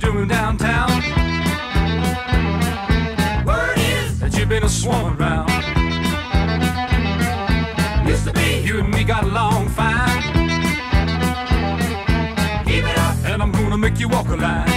Doing downtown. Word is, that you've been a swarming around. used to be, You and me got along fine, keep it up. and I'm gonna make you walk a line.